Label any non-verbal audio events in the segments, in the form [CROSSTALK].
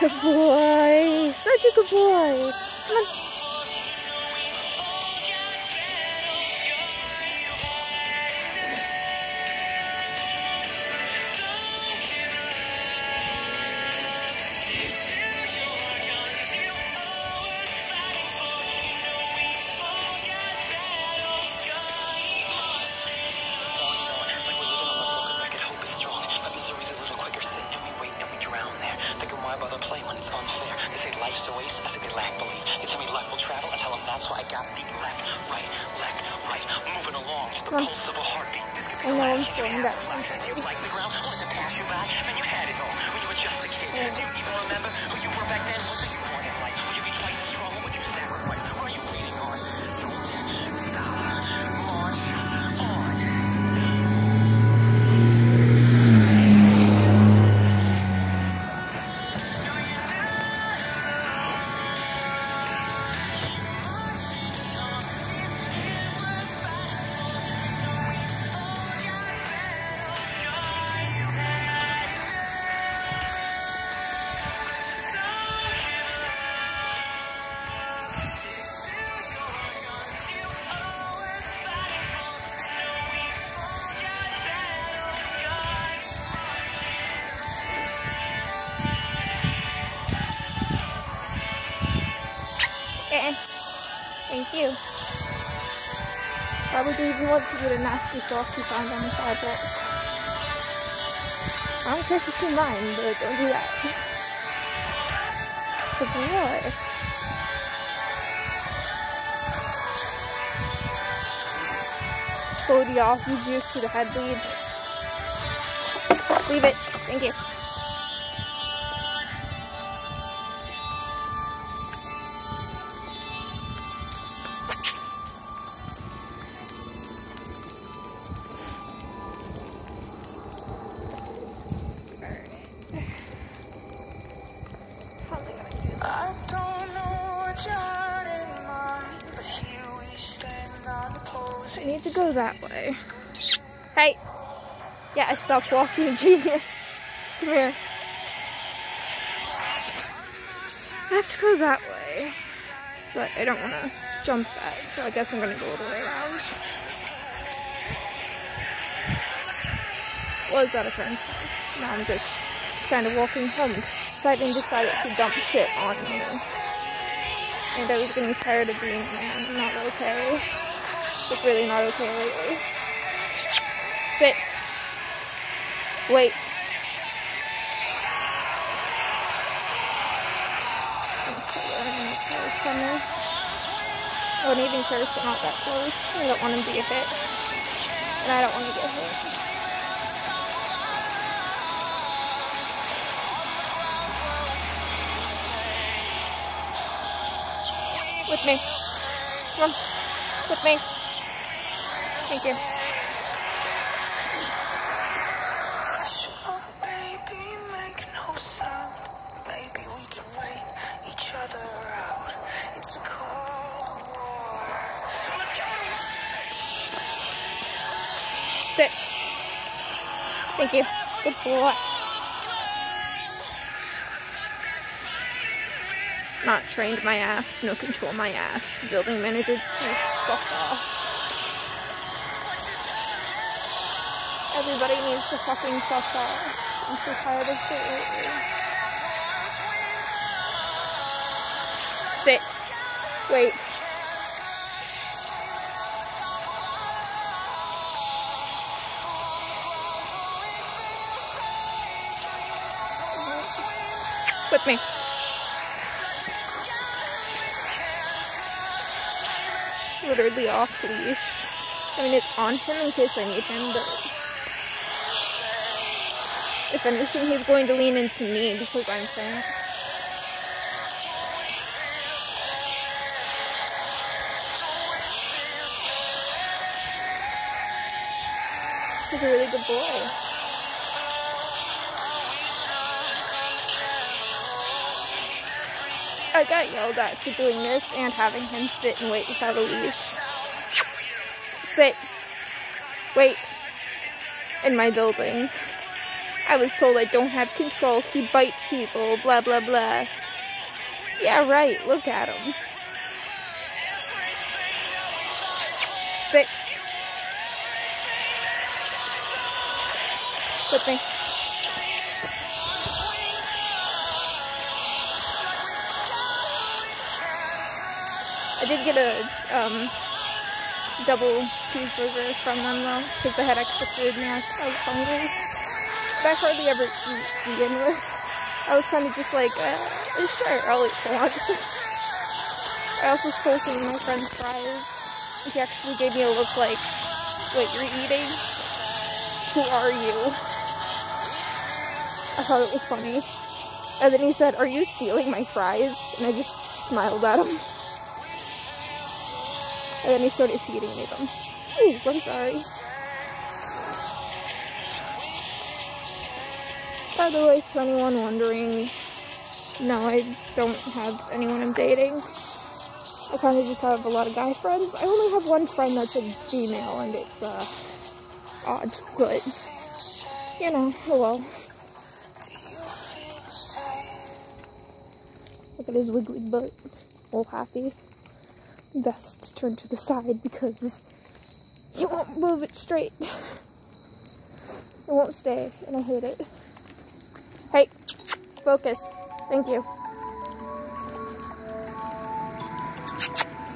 Good boy. Such a good boy. Come on. Come on. pulse of a heartbeat. This could be I the know, I'm you slowing ever even want to get a nasty sock you found on the sidewalk? I don't care if it's in mine, but don't do that. Good boy. Pull the off juice to the head lead. Leave it. Thank you. That way. Hey! Yeah, I stopped walking, [LAUGHS] genius. Come here. I have to go that way. But I don't want to jump that, so I guess I'm going to go all the way around. Was that, a friend's house. Now I'm just kind of walking home. Siding decided to dump shit on me. And I was getting tired of being a man. Not okay. It's really not okay lately. Sit. Wait. Oh, and even close, but not that close. I don't want him to get hit. And I don't want to get hit. With me. Come on. With me. Thank you. Sit. Thank you. Good boy. Not trained my ass, no control my ass. Building manager, fuck off. Everybody needs to fucking fuck off. I'm so tired of shit lately. Sit. Wait. With me. Literally off leash. I mean, it's on him in case I need him, but if anything, he's going to lean into me because I'm fat. He's a really good boy. I got yelled at for doing this and having him sit and wait without a leash. Sit. Wait. In my building. I was told I don't have control. He bites people, blah, blah, blah. Yeah, right. Look at him. Sick. Good thing. I did get a um, double cheeseburger from them though, because I had extra food and I was hungry. I hardly ever eat to begin with. I was kind of just like, uh, let's try it early for once. I also stole some of my friend's fries. He actually gave me a look like, wait, you're eating? Who are you? I thought it was funny. And then he said, are you stealing my fries? And I just smiled at him. And then he started feeding me them. Ooh, I'm sorry. By the way, for anyone wondering, no, I don't have anyone I'm dating. I kind of just have a lot of guy friends. I only have one friend that's a female, and it's, uh, odd, but, you know, oh well. Look at his wiggly butt, all happy vest turned to the side because you won't move it straight. It won't stay, and I hate it. Focus. Thank you.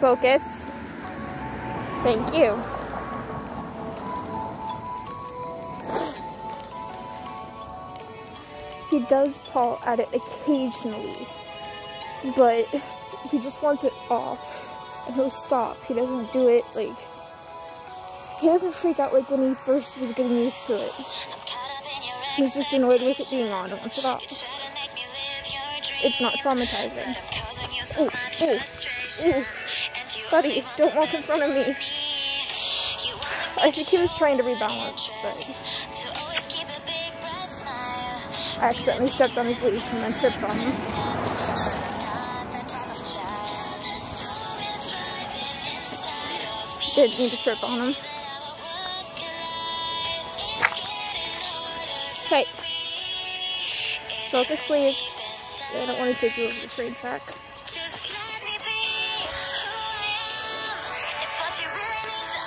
Focus. Thank you. He does paw at it occasionally, but he just wants it off and he'll stop. He doesn't do it like he doesn't freak out like when he first was getting used to it. He's just annoyed with it being on and wants it off. It's not traumatizing. Ooh, ooh, ooh. Buddy, don't walk in front of me. I think he was trying to rebalance, but I accidentally stepped on his leash and then tripped on him. Didn't need to trip on him. Hey. Focus, please. I don't want to take you over the train track.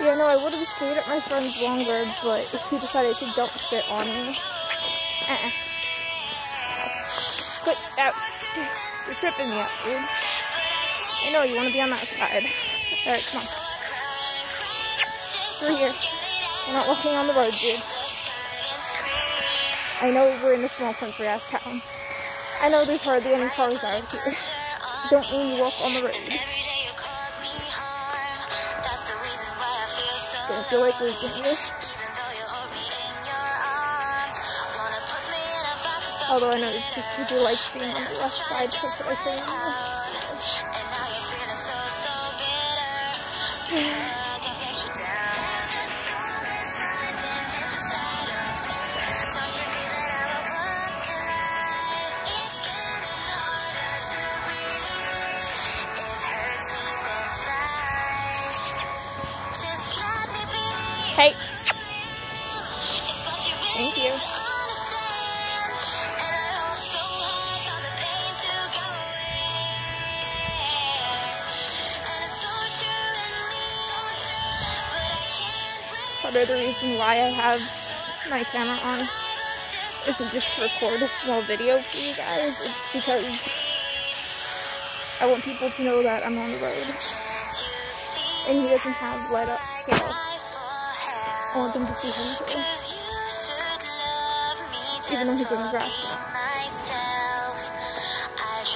Yeah, no, I would have stayed at my friend's longer, but he decided to dump shit on me. Uh-uh. Quit out. Uh, you're tripping me up, dude. I know, you want to be on that side. Alright, come on. We're here. We're not walking on the road, dude. I know we're in a small country ass town. I know there's hardly any cars out here. [LAUGHS] Don't mean you walk on the road. Don't feel like losing you. Although I know it's just because you like being on the left side because I think. Hey. Thank you. Part of the reason why I have my camera on isn't just to record a small video for you guys, it's because I want people to know that I'm on the road. And he doesn't have light up, so I want them to see him too. Even though he's in the grass.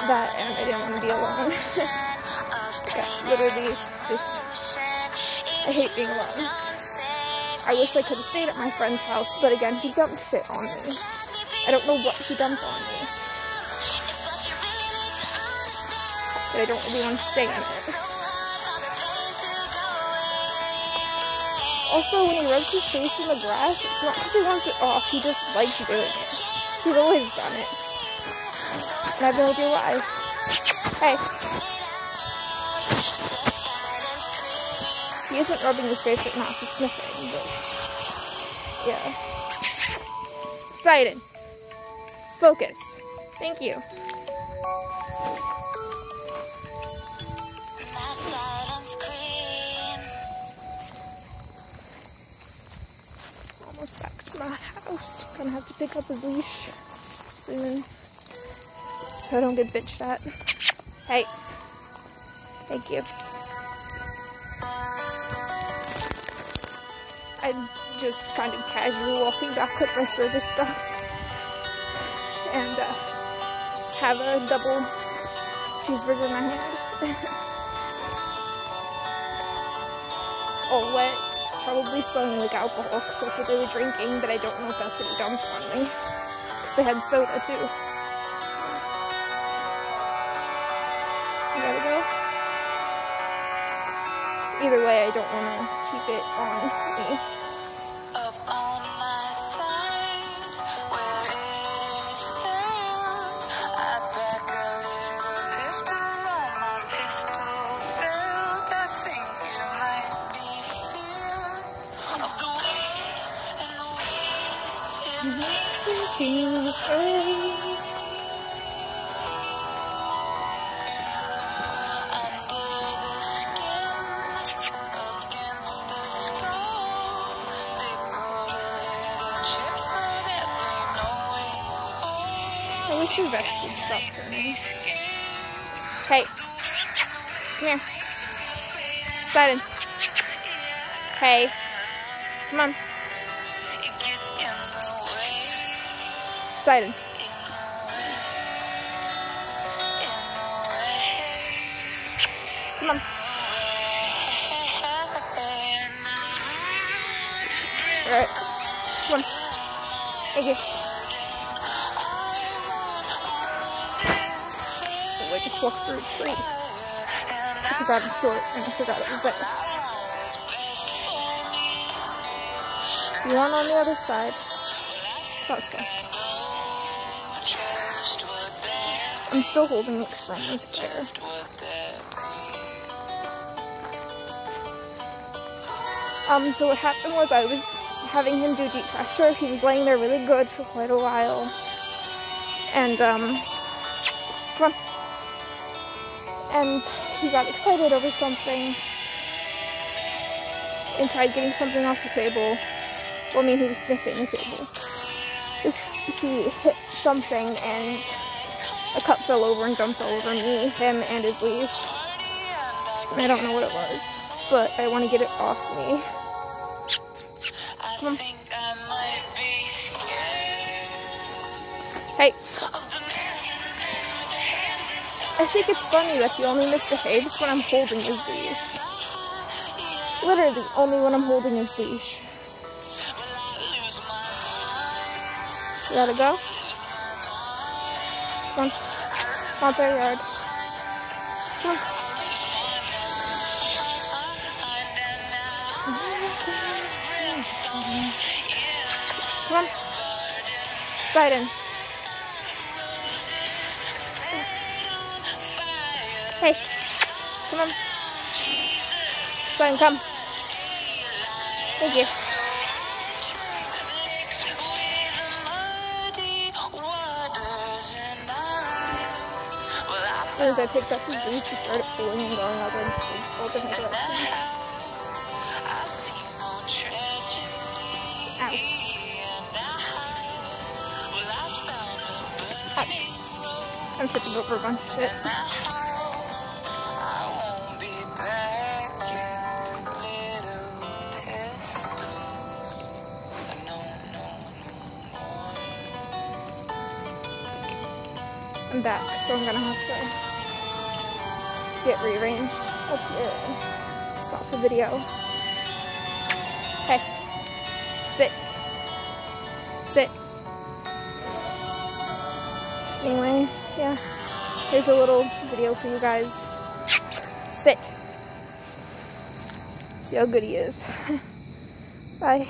That and I didn't want to be alone. [LAUGHS] yeah, literally just I hate being alone. I wish I could have stayed at my friend's house, but again, he dumped shit on me. I don't know what he dumped on me. But I don't really want to stay in it. Also, when he rubs his face in the grass, it's not because he wants it off, he just likes doing it. He's always done it. And I have no idea why. Hey. He isn't rubbing his face right now, he's sniffing, but... Yeah. Poseidon, Focus. Thank you. Back to my house. Gonna have to pick up his leash soon. So I don't get bitched at. Hey. Thank you. I'm just kind of casually walking back with my service stuff. And uh, have a double cheeseburger in my hand. [LAUGHS] All wet, probably smelling like alcohol because that's what they were drinking, but I don't know if that's what dumped on me. Because they had soda too. We go. Either way, I don't want to keep it on me. Feel. I wish your vest would stop turning. Hey, come here. Sidon. Hey, come on. Sidon. Come on. Alright. Come on. Thank you. Oh, I just walked through a tree. I forgot I'm short and I forgot it was there. You want on the other side? About so. I'm still holding it from there. Um, so what happened was I was having him do deep pressure. He was laying there really good for quite a while. And, um, come on. And he got excited over something and tried getting something off the table. Well, I mean, he was sniffing the table. Just, he hit something and a cup fell over and dumped all over me, him, and his leash. And I don't know what it was, but I want to get it off me. Come on. Hey. I think it's funny that he only misbehaves when I'm holding his leash. Literally, only when I'm holding his leash. You gotta go? Not their yard. Come on. Come on. Slide in. Hey. Come on. Slide in, come. Thank you. As soon as I picked up his leash, he started pulling and going other all different directions. Ow. I'm tripping over a bunch of shit. I'm back, so I'm gonna have to get rearranged up here and stop the video. Hey, sit, sit. Anyway, yeah, here's a little video for you guys. Sit. See how good he is. [LAUGHS] Bye.